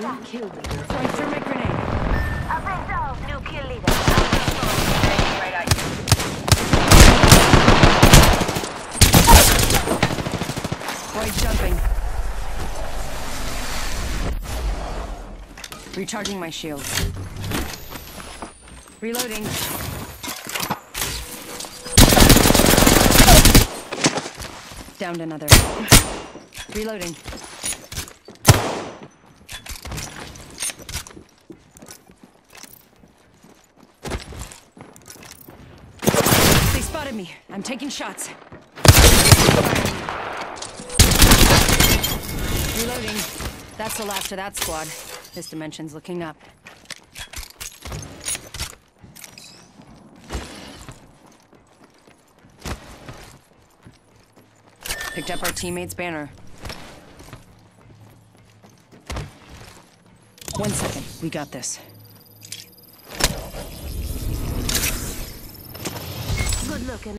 kill leader. Throwing thermite grenade. I've been down. New kill leader. Recharging my shields. Reloading. Downed another. Reloading. Me. I'm taking shots. Reloading. That's the last of that squad. This dimension's looking up. Picked up our teammate's banner. One second. We got this. Looking.